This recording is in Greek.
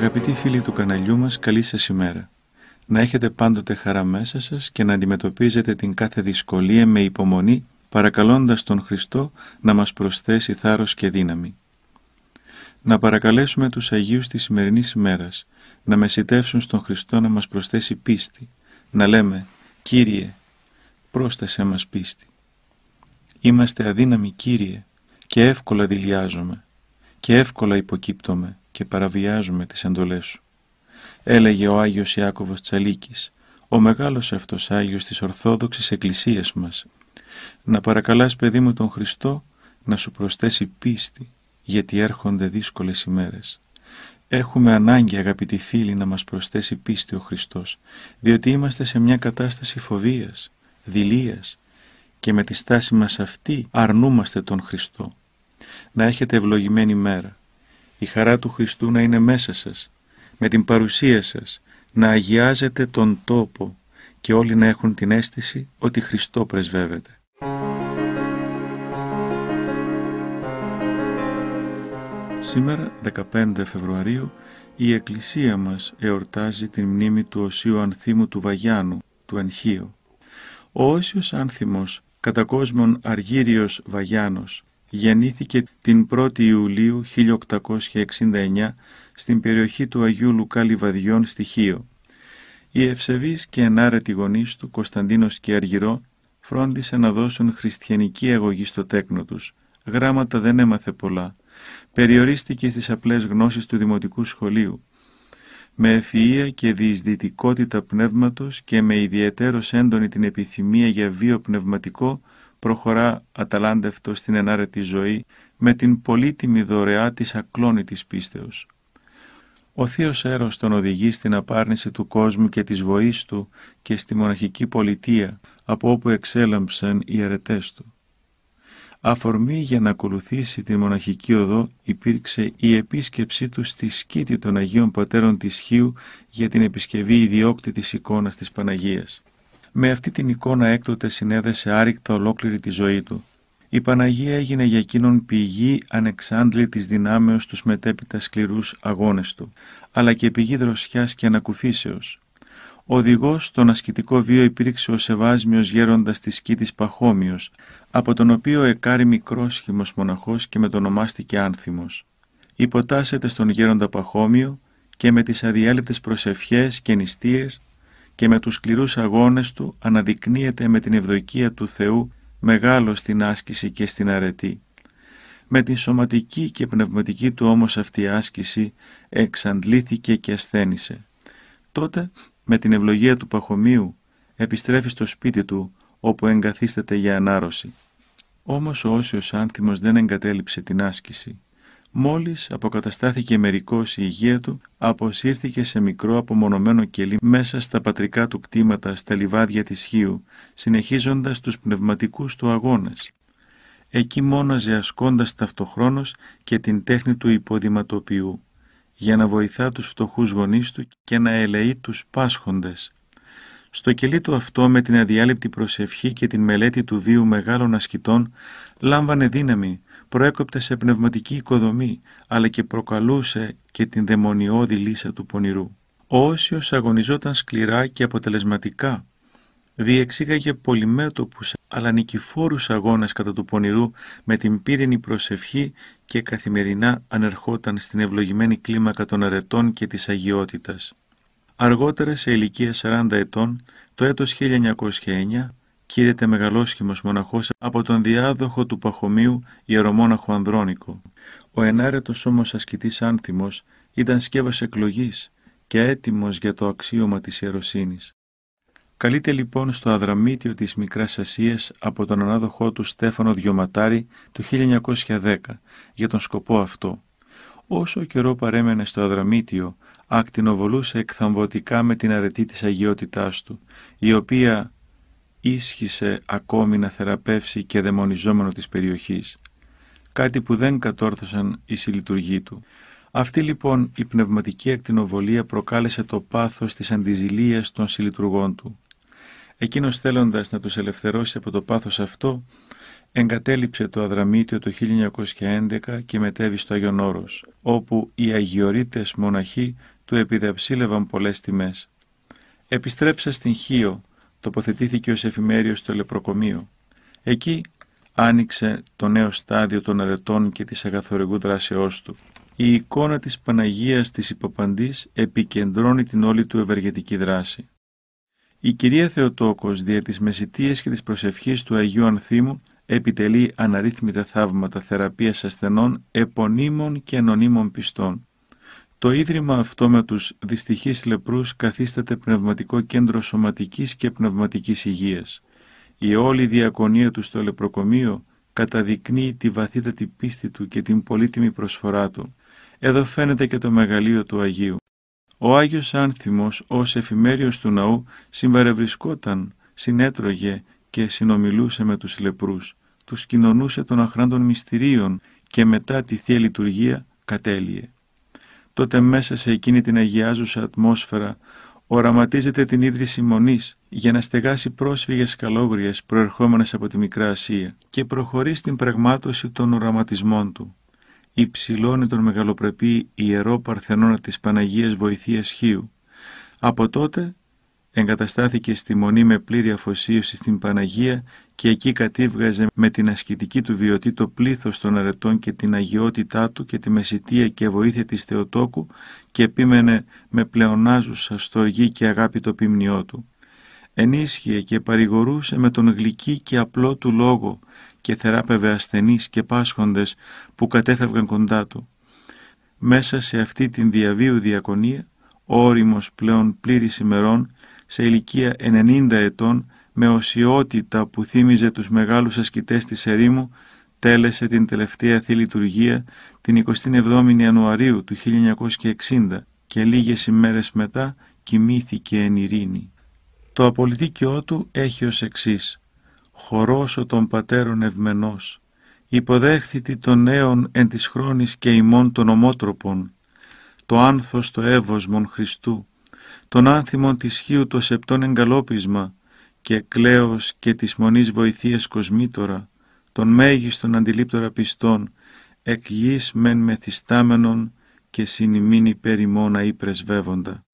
Αγαπητοί φίλοι του καναλιού μας, καλή σας ημέρα. Να έχετε πάντοτε χαρά μέσα σας και να αντιμετωπίζετε την κάθε δυσκολία με υπομονή, παρακαλώντας τον Χριστό να μας προσθέσει θάρρος και δύναμη. Να παρακαλέσουμε τους Αγίους της σημερινής ημέρας, να μεσητεύσουν στον Χριστό να μας προσθέσει πίστη, να λέμε «Κύριε, πρόσθεσέ μας πίστη». Είμαστε αδύναμοι, Κύριε, και εύκολα δηλιάζομαι και εύκολα υποκύπτομαι και παραβιάζουμε τις εντολές σου. Έλεγε ο Άγιος Ιάκωβος Τσαλίκης, ο μεγάλος αυτός Άγιος της Ορθόδοξης Εκκλησίας μας. Να παρακαλάς παιδί μου τον Χριστό να σου προσθέσει πίστη, γιατί έρχονται δύσκολες ημέρες. Έχουμε ανάγκη αγαπητοί φίλοι να μας προσθέσει πίστη ο Χριστός, διότι είμαστε σε μια κατάσταση φοβίας, δηλίας και με τη στάση μας αυτή αρνούμαστε τον Χριστό. Να έχετε ευλογημένη μέρα η χαρά του Χριστού να είναι μέσα σας, με την παρουσία σας, να αγιάζετε τον τόπο και όλοι να έχουν την αίσθηση ότι Χριστό πρεσβεύεται. Σήμερα, 15 Φεβρουαρίου, η Εκκλησία μας εορτάζει την μνήμη του Οσίου Ανθίμου του Βαγιάνου, του Ενχείου. Ο Όσιος Άνθιμος, κατά κόσμον Αργύριος Βαγιάνος, γεννήθηκε την 1η Ιουλίου 1869 στην περιοχή του Αγίου Λουκά Λιβαδιών στη Χίο. Οι ευσεβείς και ενάρετοι γονείς του, Κωνσταντίνος και Αργυρό, φρόντισαν να δώσουν χριστιανική αγωγή στο τέκνο τους. Γράμματα δεν έμαθε πολλά. Περιορίστηκε στις απλές γνώσεις του δημοτικού σχολείου. Με ευφυΐα και διεισδυτικότητα πνεύματος και με ιδιαίτερος έντονη την επιθυμία για βίο πνευματικό, προχωρά αταλάντευτο στην ενάρετη ζωή με την πολύτιμη δωρεά της ακλόνητης πίστεως. Ο Θείος Έρος τον οδηγεί στην απάρνηση του κόσμου και της βοής του και στη μοναχική πολιτεία από όπου εξέλαμψαν οι αρετές του. Αφορμή για να ακολουθήσει τη μοναχική οδό υπήρξε η επίσκεψή του στη σκήτη των Αγίων Πατέρων της Χίου για την επισκευή ιδιόκτητης εικόνας της Παναγίας. Με αυτή την εικόνα έκτοτε συνέδεσε άρρηκτα ολόκληρη τη ζωή του. Η Παναγία έγινε για εκείνον πηγή ανεξάντλητης δυνάμεως στους μετέπειτα σκληρούς αγώνες του, αλλά και πηγή δροσιάς και ανακουφίσεως. Ο οδηγός στον ασκητικό βίο υπήρξε ο Σεβάσμιος γέροντας της σκήτης Παχώμιος, από τον οποίο εκάρει μικρόσχημος μοναχός και μετονομάστηκε Άνθιμος. Υποτάσσεται στον γέροντα Παχώμιο και με τις αδιάλειπτες προσευχές και νηστείες και με τους σκληρούς αγώνες του αναδεικνύεται με την ευδοκία του Θεού μεγάλο στην άσκηση και στην αρετή. Με την σωματική και πνευματική του όμως αυτή άσκηση εξαντλήθηκε και ασθένησε. Τότε με την ευλογία του Παχωμίου επιστρέφει στο σπίτι του όπου εγκαθίσταται για ανάρρωση. Όμως ο όσιος άνθιμος δεν εγκατέλειψε την άσκηση. Μόλις αποκαταστάθηκε μερικώς η υγεία του, αποσύρθηκε σε μικρό απομονωμένο κελί μέσα στα πατρικά του κτήματα στα λιβάδια της Χίου, συνεχίζοντας τους πνευματικούς του αγώνες. Εκεί μόναζε ασκώντας ταυτοχρόνως και την τέχνη του υποδηματοποιού, για να βοηθά τους φτωχούς γονείς του και να ελεεί τους πάσχοντες. Στο κελί του αυτό με την αδιάλειπτη προσευχή και την μελέτη του βίου μεγάλων ασκητών λάμβανε δύναμη προέκοπτε σε πνευματική οικοδομή, αλλά και προκαλούσε και την δαιμονιώδη λύσα του πονηρού. Ο Όσιος αγωνιζόταν σκληρά και αποτελεσματικά. Διεξήγαγε πολυμέτωπους αλλά νικηφόρους αγώνες κατά του πονηρού με την πύρινη προσευχή και καθημερινά ανερχόταν στην ευλογημένη κλίμακα των αρετών και της αγιότητας. Αργότερα σε ηλικία 40 ετών, το έτος 1909, κήρεται μεγαλόσχημος μοναχός από τον διάδοχο του Παχωμίου ιερομόναχο Ανδρώνικο. Ο ενάρετος όμως ασκητής άνθιμος ήταν σκεύος εκλογής και έτοιμος για το αξίωμα της ιεροσύνης. Καλείται λοιπόν στο αδραμίτιο της Μικράς Ασίας από τον ανάδοχό του Στέφανο Διωματάρη του 1910 για τον σκοπό αυτό. Όσο καιρό παρέμενε στο αδραμίτιο, ακτινοβολούσε εκθαμβωτικά με την αρετή της αγιότητάς του, η οποία ίσχυσε ακόμη να θεραπεύσει και δαιμονιζόμενο της περιοχής, κάτι που δεν κατόρθωσαν οι συλλειτουργοί του. Αυτή λοιπόν η πνευματική ακτινοβολία προκάλεσε το πάθος της αντιζηλίας των συλλειτουργών του. Εκείνος θέλοντας να τους ελευθερώσει από το πάθος αυτό, εγκατέλειψε το Αδραμίτιο το 1911 και μετέβη στο Άγιον Όρος, όπου οι αγιορείτες μοναχοί του επιδεψίλευαν πολλές τιμές. Επιστρέψα στην Χίο, τοποθετήθηκε ως εφημέριο στο λεπροκομείο. Εκεί άνοιξε το νέο στάδιο των αρετών και της αγαθορεγού δράσεώς του. Η εικόνα της Παναγίας της Υποπαντής επικεντρώνει την όλη του ευεργετική δράση. Η κυρία Θεοτόκος δια της μεσητείας και της προσευχής του Αγίου Ανθίμου επιτελεί αναρρύθμιτα θαύματα θεραπείας ασθενών επωνύμων και ανωνύμων πιστών. Το Ίδρυμα αυτό με τους δυστυχείς λεπρούς καθίσταται πνευματικό κέντρο σωματικής και πνευματικής υγείας. Η όλη διακονία του στο λεπροκομείο καταδεικνύει τη βαθύτατη πίστη του και την πολύτιμη προσφορά του. Εδώ φαίνεται και το μεγαλείο του Αγίου. Ο Άγιος Άνθιμος ως εφημέριος του ναού συμβαρευρισκόταν, συνέτρωγε και συνομιλούσε με τους λεπρούς, τους κοινωνούσε των αχράντων μυστηρίων και μετά τη Θεία Λειτουργία κατέλειε. Τότε μέσα σε εκείνη την αγιάζουσα ατμόσφαιρα οραματίζεται την ίδρυση μονής για να στεγάσει πρόσφυγες καλόγριες προερχόμενες από τη Μικρά Ασία και προχωρεί στην πραγμάτωση των οραματισμών του. Υψηλώνει τον μεγαλοπρεπή ιερό Παρθενώνα της Παναγίας Βοηθείας Χίου. Από τότε εγκαταστάθηκε στη Μονή με πλήρη αφοσίωση στην Παναγία και εκεί κατήβγαζε με την ασκητική του βιωτή το πλήθος των αρετών και την αγιότητά του και τη μεσητεία και βοήθεια της Θεοτόκου και επίμενε με πλεονάζουσα στοργή και αγάπη το ποιμνιό του. Ενίσχυε και παρηγορούσε με τον γλυκή και απλό του λόγο και θεράπευε ασθενείς και πάσχοντες που κατέφευγαν κοντά του. Μέσα σε αυτή την διαβίου διακονία, όριμος πλέον πλήρης ημερών, σε ηλικία 90 ετών, με οσιότητα που θύμιζε τους μεγάλους ασκητές της ερήμου, τέλεσε την τελευταία Θεία Λειτουργία την 27η Ιανουαρίου του 1960 και λίγες ημέρες μετά κοιμήθηκε εν ειρήνη. Το απολυτίκιό του έχει ως εξής «Χωρώσω των πατέρων ευμενός, υποδέχθητη των νέων εν της χρόνης και ημών των ομότροπων, το άνθος το εύωσμον Χριστού, τον άνθιμον της χείου το σεπτόν εγκαλόπισμα και κλαίος και της μονής βοηθείας κοσμήτορα, τον μέγιστον αντιλήπτορα πιστών, εκ γης μεν μεθυστάμενον και συνημήν υπέρ ημώνα ή πρεσβεύοντα.